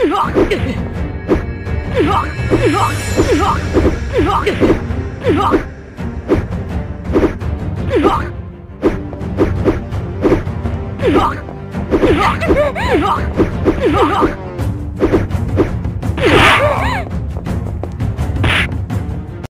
你说你说你说你说你说你说你说你说你说你说你说你说说